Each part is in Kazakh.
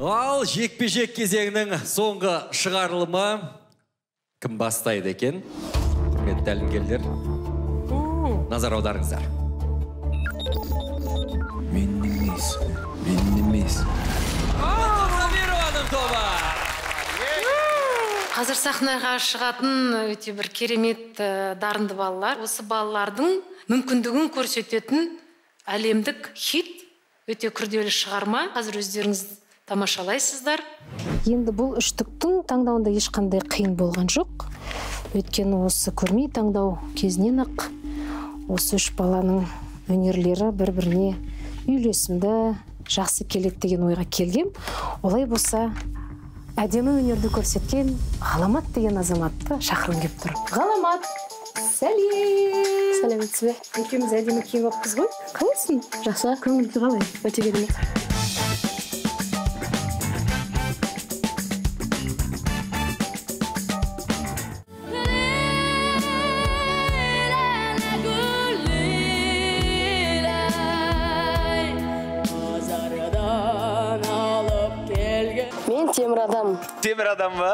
ал жекпе жек кезеңінің соңғы шығарылымы кім бастайды екен? Құрметті тәлімгерлер назар аударыңыздар. Мен емес. Мен емес. Самированың тобы қазір сахнаға шығатын өте бір керемет э, дарынды балалар. Осы балалардың мүмкіндігін көрсететін әлемдік хит өте күрделі шығарма. Қазір өздеріңіз тамашалайсыздар? Енді бұл үштіктің таңдауында ешқандай қиын болған жоқ. Өйткені осы көрме таңдау кезінен ақ осы үш баланың өнерлері бір біріне үйлесімді жақсы келеді деген ойға келгем. Олай болса әдемі өнерді көрсеткен ғаламат деген азаматты шақырғым келіп тұр. Ғаламат! Сәлем! Сәлеметсіз бе? Екеуміз әдемі киіп алыппыз ғой. Қалайсың? Жақсы көңіл күй қалай? Өте керемет мен темір адам. Темір адам ба?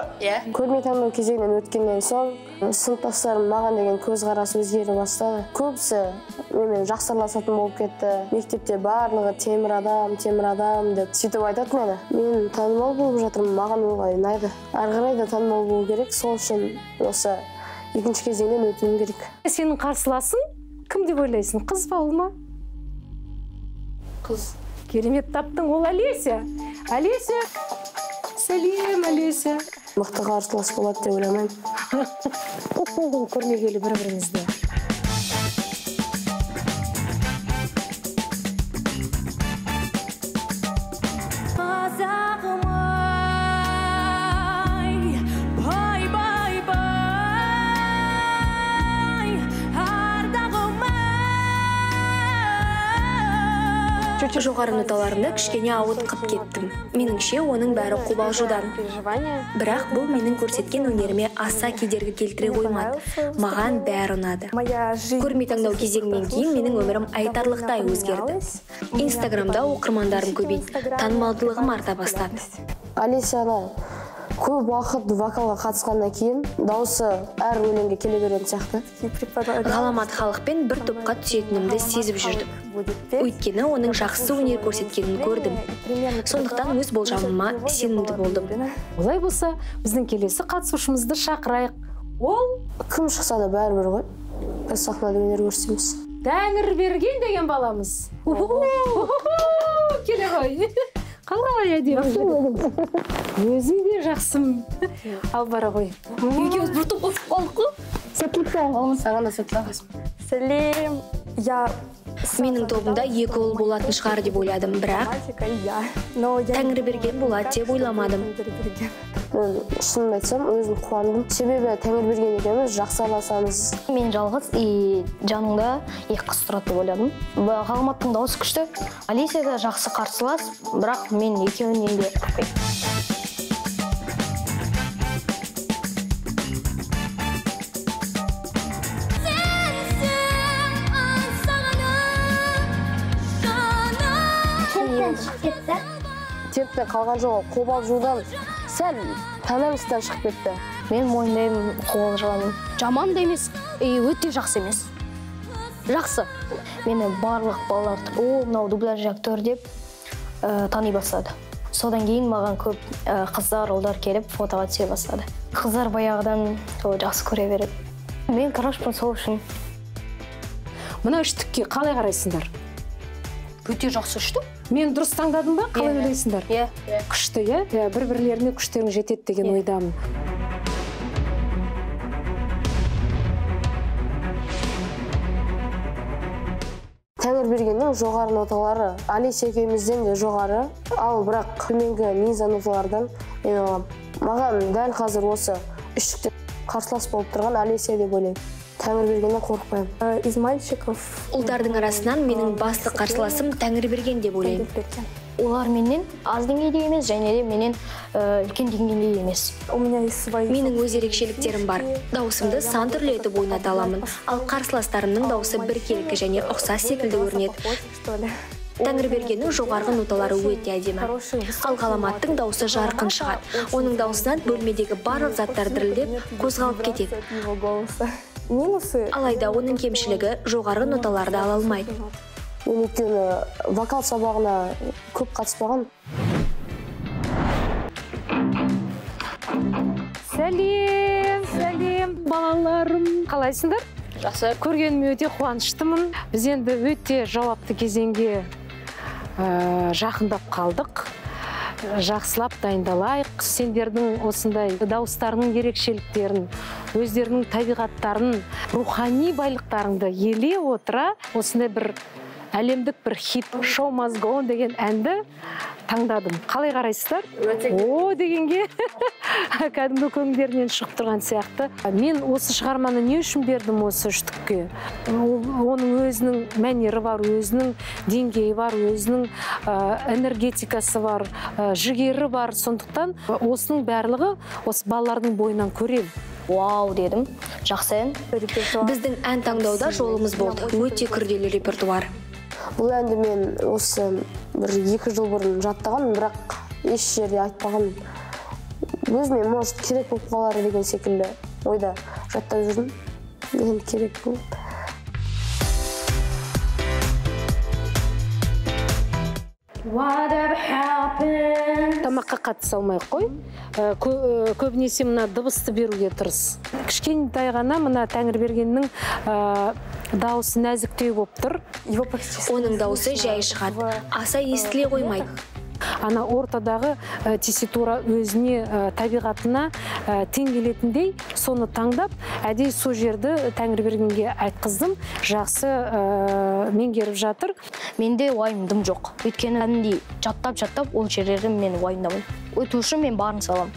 Көрме таңдау кезеңінен өткеннен соң сыныптастарым маған деген көзқарасы өзгере бастады. Көбісі менімен жақсы араласатын болып кетті. Мектепте барлығы темір адам темір адам деп сөйтіп айтатын еді. Мен танымал болып жатырмын маған олай ұнайды. Ары қарай да танымал болу керек. Сол үшін осы екінші кезеңнен өтуім керек. Сенің қарсыласың? Кім деп ойлайсың? Қыз ба ұл ма? Қыз. Керемет таптың ол олеся. Олеся! Сәлем олеся. Мықты қарсылас болады деп ойламаймын көрмегелі бір біріңізді жоғары ноталарымды кішкене ауытқып кеттім. Меніңше оның бәрі қобалжудан. Бірақ бұл менің көрсеткен өнеріме аса кедергі келтіре қоймады. Маған бәрі ұнады. Көрме таңдау кезеңінен кейін менің өмірім айтарлықтай өзгерді. Инстаграмда оқырмандарым көбейді. Танымалдылығым арта бастады. Алисияны көп уақыт вокалға қатысқаннан кейін дауысы әр өлеңге келе беретін сияқты. Ғаламат халықпен бір топқа түсетінімді сезіп жүрдім. Өйткені оның жақсы өнер көрсеткенін көрдім. сондықтан өз болжамыма сенімді болдым. олай болса біздің келесі қатысушымызды шақырайық. Ол кім шықса да бәрібір ғой. Біз сахнада өнер көрсетеміз. Тәңірберген деген баламыз. Келе ғой. Қалай әдемі өзің де жақсымын ал бара ғой. Екеуміз бір топқа түсіп қалдық қой саған да сәттілік Сәлем. Я менің тобымда екі ұл болатын шығар деп ойладым бірақ я. Тәңірберген болады деп ойламадым. мен шынымды айтсам өзім қуандым. Себебі тәңірберген екеуміз жақсы араласамыз. Мен жалғыз и жаныңда екі қыз тұрады деп ойладым. Ғаламаттың дауысы күшті. Алисия да жақсы қарсылас бірақ мен екеуінен де қалған жоқ. Ол қобалжудан сәл тональностьтан шығып кетті. Мен мойындаймын қобалжығанын жаман да емес и өте жақсы емес. Жақсы. Мені барлық балалар о мынау дубляж актер деп ә, тани бастады. Содан кейін маған көп ә, қыздар ұлдар келіп фотоға түсе бастады. Қыздар баяғыдан сол жақсы көре береді. Мен крашпын сол үшін. Мына үштікке қалай қарайсыңдар? Өте жақсы үштік мен дұрыс таңдадым ба қалай Иә. ойлайсыңдар? Иә. Күшті иә? Иә бір бірлеріне күштерің жетеді деген ойдамын. Тәңірбергеннің жоғары ноталары алисия екеумізден де жоғары. Ал бірақ төменгі низа ноталардан мен аламын маған дәл қазір осы үштікте қарсылас болып тұрған алисия деп ойлаймын. Тәңірбергеннен қорықпаймын. Э, из мальчиков ұлдардың арасынан менің басты қарсыласым тәңірберген деп ойлаймын. Олар менен аз деңгейде емес және де менен үлкен деңгейде емес. У меня есть свои менің өз ерекшеліктерім бар. дауысымды сан түрлі етіп ойната аламын. Ал қарсыластарымның дауысы біркелкі және ұқсас секілді көрінеді тәңірбергеннің жоғарғы ноталары өте әдемі. ал ғаламаттың дауысы жарқын шығады оның даусынан бөлмедегі барлық заттар дірілдеп қозғалып кетеді. Минусы алайда оның кемшілігі жоғарғы ноталарды ала алмайды. Мен өйткені вокал сабағына көп қатыспаған. Сәлем сәлем балаларым. Қалайсыңдар? Жақсы. Көргеніме өте қуаныштымын. Біз енді өте жауапты кезеңге ә, жақындап қалдық. Жақсылап дайындалайық. Сендердің осындай дауыстарыңның ерекшеліктерін өздерінің табиғаттарын рухани байлықтарыңды еле отыра осындай бір әлемдік бір хит шоу must go on деген әнді таңдадым. Қалай қарайсыздар? О дегенге. Кәдімгі көңілдерінен шығып тұрған сияқты. Мен осы шығарманы не үшін бердім осы үштікке? Оның өзінің мәнері бар өзінің деңгейі бар өзінің энергетикасы бар жігері бар. Сондықтан осының барлығы осы балалардың бойынан көремін вау дедім. Жақсы. Ән біздің ән таңдауда жолымыз болды. Өте күрделі репертуар. Бұл әнді мен осы бір екі жыл бұрын жаттағанмын бірақ еш жерде айтпағанмын өзіме может керек болып қалар деген секілді ойда жаттап жүрдім. Енді керек болды тамаққа қатыса алмай ақ қой. Кө- ә, көбінесе мына дыбысты беруге тырыс. Кішкентай ғана мына тәңірбергеннің ә, дауысы нәзіктеу болып тұр. Оның дауысы жай шығады. Аса естіле қоймайды. Ана ортадағы ә, тесситура өзіне ә, табиғатына ә, тең келетіндей соны таңдап әдейі сол жерді тәңірбергенге айтқыздым. Жақсы ә, меңгеріп жатыр. Менде уайымдым жоқ. Өйткені кәдімгідей жаттап жаттап ол жерлерді мен уайымдамаймын өту үшін мен барын саламын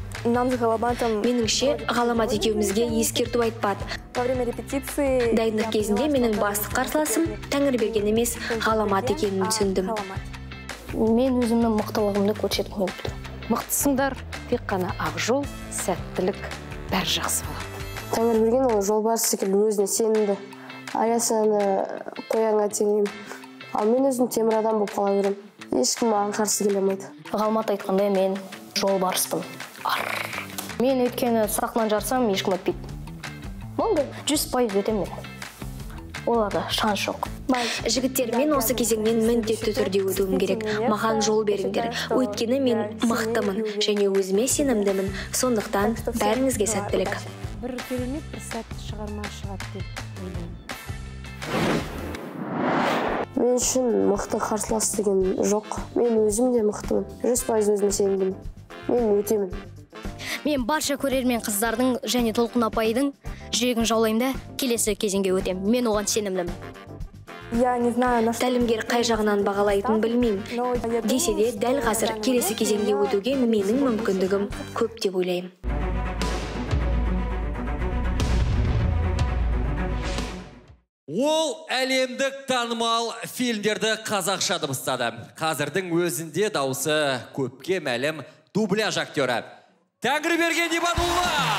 меніңше ғаламат екеумізге ескерту айтпады во время репетиции дайындық кезінде менің басты қарсыласым тәңірберген емес ғаламат екенін түсіндім. Мен өзімнің мықтылығымды көрсеткім келіп тұр мықтысыңдар тек қана ақ жол сәттілік бәрі жақсы болады. Тәңірберген ол жолбарыс секілді өзіне сенімді. Аясаны қоянға теңеймін. Ал мен өзім темір адам болып қала беремін. Ешкім маған қарсы келе алмайды. Ғалмат айтқандай мен жолбарыспын. Ар. мен өйткені сахнадан жарсам ешкім өтпейді. Болды жүз пайыз өтемін мен. Оларда шанс жоқ. Жігіттер мен осы кезеңнен міндетті түрде өтуім керек. Маған жол беріңдер. Өйткені мен мықтымын және өзіме сенімдімін. Сондықтан бәріңізге сәттілік. Бір керемет бір сәтті шығарма шығады деп ойлаймын. Мен үшін мықты қарсылас деген жоқ. Мен өзім де мықтымын. Жүз пайыз өзіме сенімдімін. Мен өтемін. Мен барша көрермен қыздардың және толқын апайдың жүрегін жаулаймын да келесі кезеңге өтемін. Мен оған сенімдімін. Я не знаю тәлімгер қай жағынан бағалайтынын білмеймін. десе де дәл қазір келесі кезеңге өтуге менің мүмкіндігім көп деп ойлаймын. Ол әлемдік танымал фильмдерді қазақша дыбыстады. Қазірдің өзінде дауысы көпке мәлім дубляж актері. Тәңірберген ибадулла!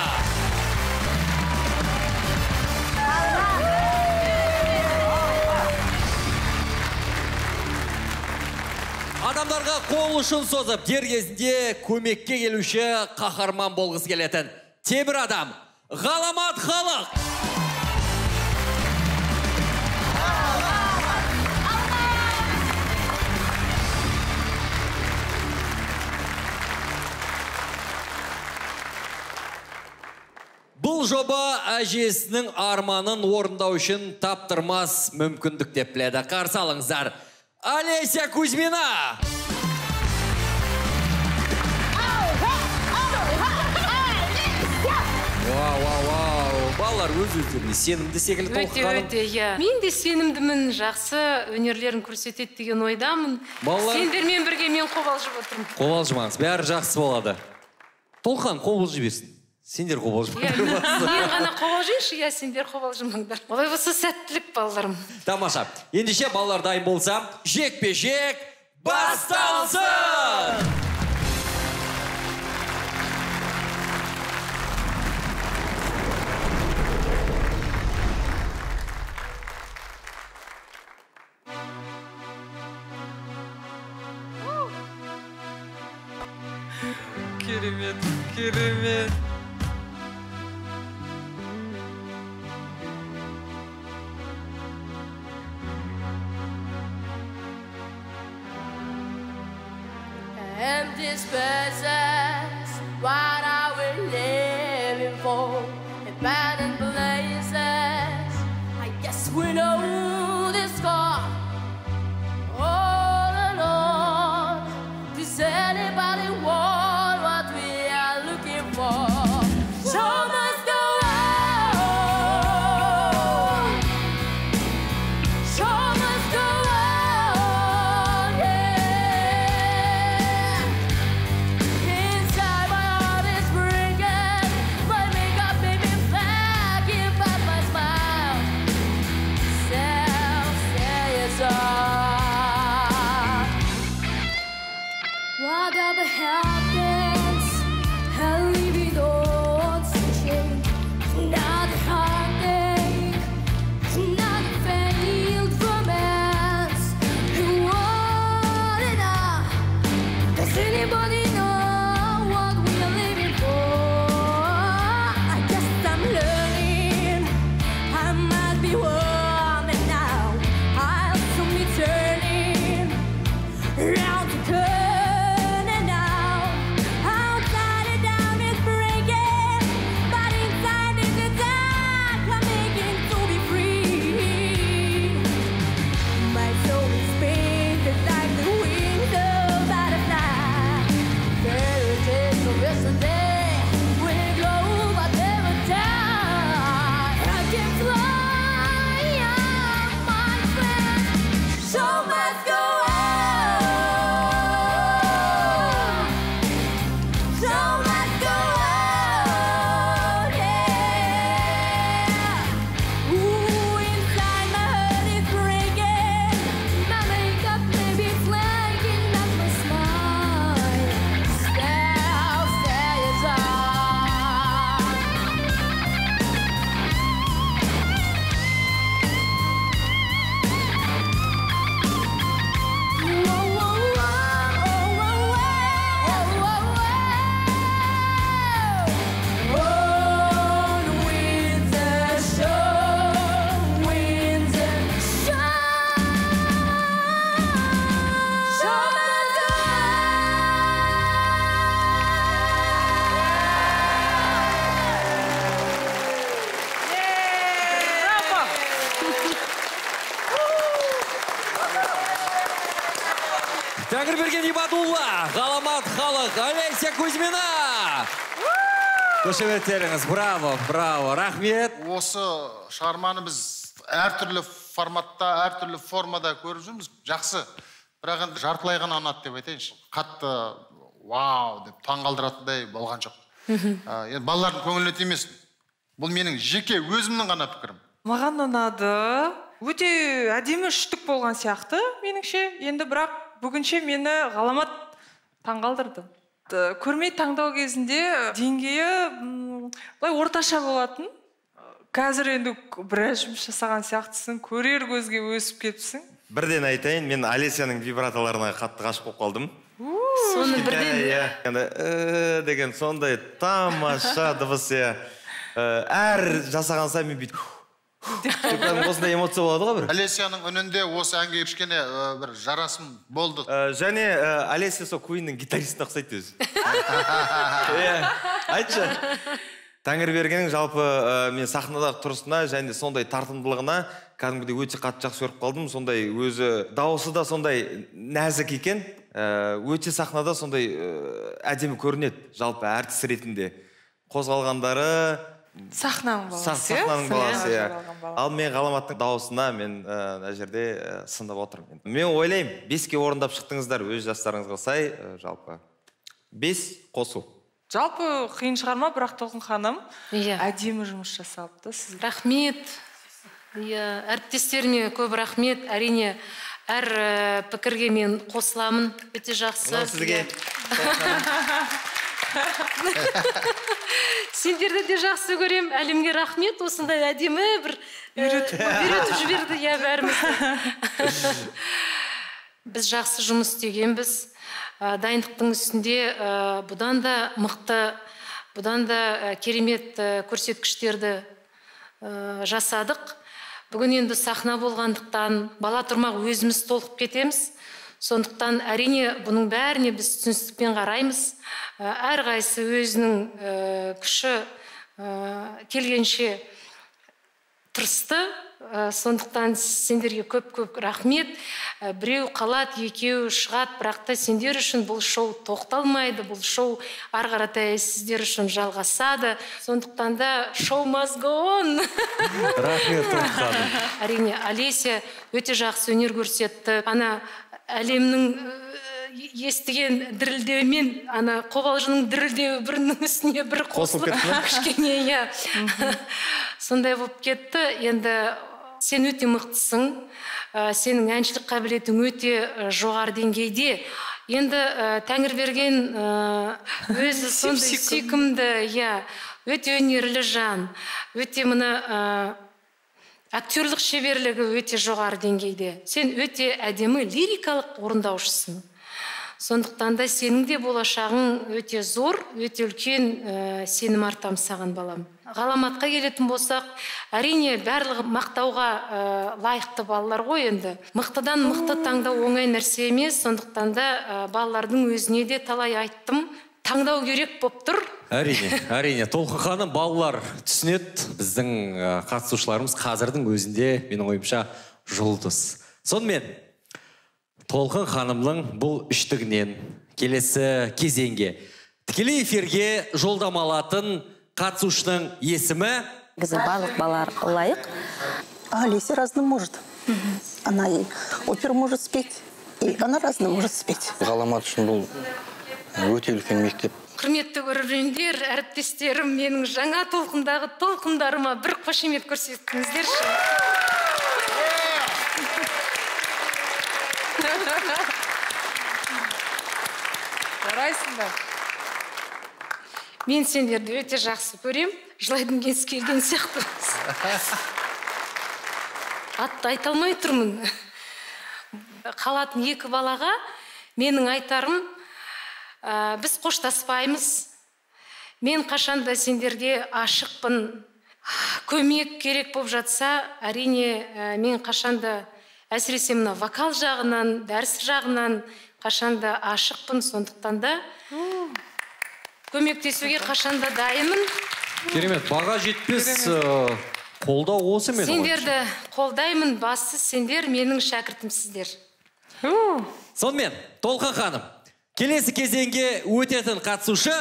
Қол ұшын созып дер кезінде көмекке келуші қаһарман болғысы келетін темір адам ғаламат халық Бұл жоба әжесінің арманын орындау үшін таптырмас мүмкіндік деп біледі. Қарсы алыңыздар. Олеся Кузьмина! Өз өздеріне сенімді секілді өте өте иә мен де сенімдімін жақсы өнерлерін көрсетеді деген ойдамын Балалар- сендермен бірге мен қобалжып отырмын Қобалжымаңыз, бәрі жақсы болады. Толқан қобалжи берсін. Сендер иә қобалжымаңдар. мен мен ғана қобалжиыншы иә сендер қобалжымаңдар олай болса сәттілік балаларым Тамаша. Ендеше балалар дайын болса, жекпе жек басталсын! riverhead. And this person. Қошеметтеріңіз браво браво рахмет осы шығарманы біз әртүрлі форматта әртүрлі формада көріп жүрміз. Жақсы. Бірақ енді жартылай ғана ұнады деп айтайыншы. Қатты вау деп таңғалдыратындай болған жоқ. Енді балалардың көңіліне тимесін бұл менің жеке өзімнің ғана пікірім. Маған ұнады. Өте әдемі үштік болған сияқты меніңше. Енді бірақ бүгінше мені ғаламат таңғалдырды. Көрме таңдау кезінде деңгейі былай орташа болатын. Қазір енді біраз жұмыс жасаған сияқтысың көрер көзге өсіп кетіпсің. Бірден айтайын мен олесяның вибратоларына қатты ғашық болып қалдым. Соны бірден. иә. Енді деген сондай тамаша дыбыс иә. Әр жасаған сайын мен бүйтіп осындай эмоция болады ғой бір. Олесяның үнінде осы әнге кішкене ә, бір жарасым болды. Э, және э, олеся сол куиннің гитаристіне ұқсайды өзі. Иә айтшы. Тәңірбергеннің жалпы мен сахнадағы тұрысына және сондай тартымдылығына кәдімгідей өте қатты жақсы көріп қалдым. Сондай өзі дауысы да сондай нәзік екен. Өте сахнада сондай әдемі көрінеді жалпы әртіс ретінде. Қозғалғандары сахнаның баласы Сах- сахнаның баласы иә. ал мен ғаламаттың дауысына мен ә, мына жерде ә, сынып отырмын мен ойлаймын беске орындап шықтыңыздар өз жастарыңызға сай ә, жалпы. Бес қосу. Жалпы қиын шығарма бірақ толқын ханым? Иә. әдемі жұмыс жасалыпты сіз рахмет. Иә әріптестеріме көп рахмет. Әрине әр ә, пікірге мен қосыламын. Өте жақсы. Сізге. сендерді де жақсы көрем әлемге рахмет. Осындай әдемі бір ә, үйретіп. жіберді иә бәрімізді. Біз жақсы жұмыс істегенбіз. Ә, дайындықтың үстінде ә, бұдан да мықты бұдан да ә, керемет көрсеткіштерді жасадық. Бүгін енді сахна болғандықтан бала тұрмақ өзіміз толқып кетеміз. Сондықтан әрине бұның бәріне біз түсіністікпен қараймыз. Ә, әрқайсысы өзінің ә, күші ә, келгенше тырысты. Сондықтан сендерге көп көп рахмет біреу қалады екеу шығады бірақ та сендер үшін бұл шоу тоқталмайды бұл шоу ары қаратай сіздер үшін жалғасады. Сондықтан да шоу must рахмет әрине олеся өте жақсы өнер көрсетті. Ана әлемнің э, естіген дірілдеуімен ана қобалжының дірілдеуі бірінің үстіне бір Қосылып кішкене иә. Сондай болып кетті. Енді сен өте мықтысың. Ә, сенің әншілік қабілетің өте жоғары деңгейде. Енді ә, тәңір берген ә, өзі сондай сүйкімді иә. Өте өнерлі жан. Өте мына ә, актерлік шеберлігі өте жоғары деңгейде. Сен өте әдемі лирикалық орындаушысың. Сондықтан да сенің де болашағың өте зор өте үлкен ә, сенім артамын саған балам. Ғаламатқа келетін болсақ әрине барлығы мақтауға ә, лайықты балалар ғой енді. Мықтыдан мықты таңдау оңай нәрсе емес. Сондықтан да ә, балалардың өзіне де талай айттым. Таңдау керек болып тұр. Әрине әрине. Толқын ханым балалар түсінеді. Біздің қатысушыларымыз қазірдің өзінде менің ойымша жұлдыз. Сонымен толқын ханымның бұл үштігінен келесі кезеңге. Тікелей эфирге жолдама алатын қатысушының есімі? Негізі барлық балалар лайық. Олеся разным может. Она и оперу может спеть, и она разным может спеть. ғаламат үшін бұл өте үлкен мектеп. Құрметті көрермендер әріптестерім менің жаңа толқындағы толқындарыма бір қошемет көрсетіңіздерші жарайсыңдар. Мен сендерді өте жақсы көрем. Жылайтын кез келген сияқты. Атты айта алмай тұрмын. Қалатын екі балаға менің айтарым ә, біз қоштаспаймыз. Мен қашанда сендерге ашықпын. Көмек керек болып жатса әрине ә, мен қашанда әсіресе мына вокал жағынан дәріс жағынан қашанда ашықпын. Сондықтан да көмектесуге қашанда дайынмын. Керемет. Баға жетпес ә, қолдау осы мен сендерді қолдаймын басты сендер менің шәкіртімсіздер сонымен толқын ханым келесі кезеңге өтетін қатысушы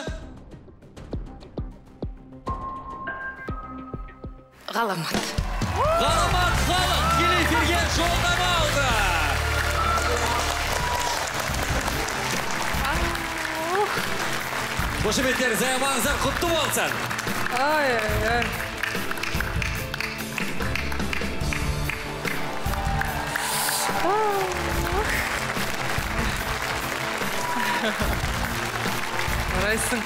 ғаламат. Ғаламат халық телеэфирге жолдама алды. Қошеметтер заямаңыздар құтты болсын. Ай ай ай. Жарайсың.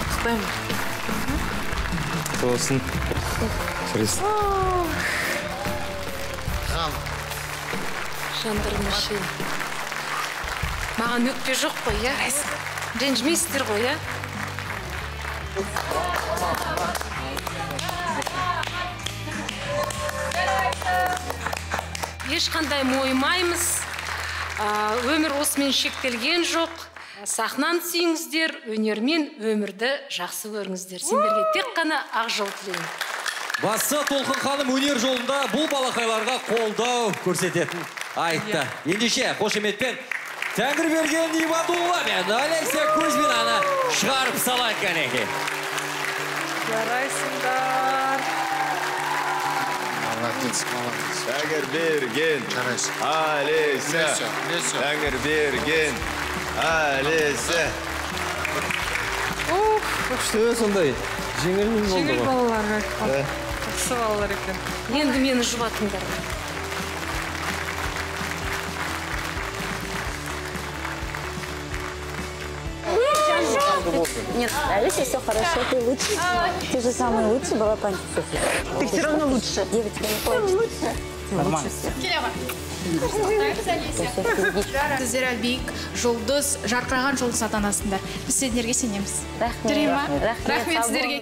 Құттықтаймын. Болсын жүресің жандарым әшейін маған өкпе жоқ қой иә? Ренжімейсіздер ғой иә? Ешқандай мойымаймыз. Өмір осымен шектелген жоқ. Сахнаны сүйіңіздер өнермен өмірді жақсы көріңіздер. Сендерге тек қана ақ жол тілеймін. Басы толқын ханым өнер жолында бұл балақайларға қолдау көрсететін айтты. Ендеше қошеметпен Тәңірберген Ибадулла мен Олеся Кузьминаны шығарып салайық кәнеке. жарайсыңдар. Молодец молодец. Тәңірберген Олеся. тәңірберген олеся күшті сондай. Жеңіл болды жеңіл ғой. балалар Иә. жақсы балалар екен. Енді мені жұбатыңдар. Нет, Олеся, все хорошо, ты лучше. Ты же самый лучший балапанчик. Ты все равно лучше. Девочка, не. Ты лучше всех. сіздер әлбиік жұлдыз жарқыраған жұлдыз ата анасыңдар біз сендерге сенеміз рахмет рахмет сіздерге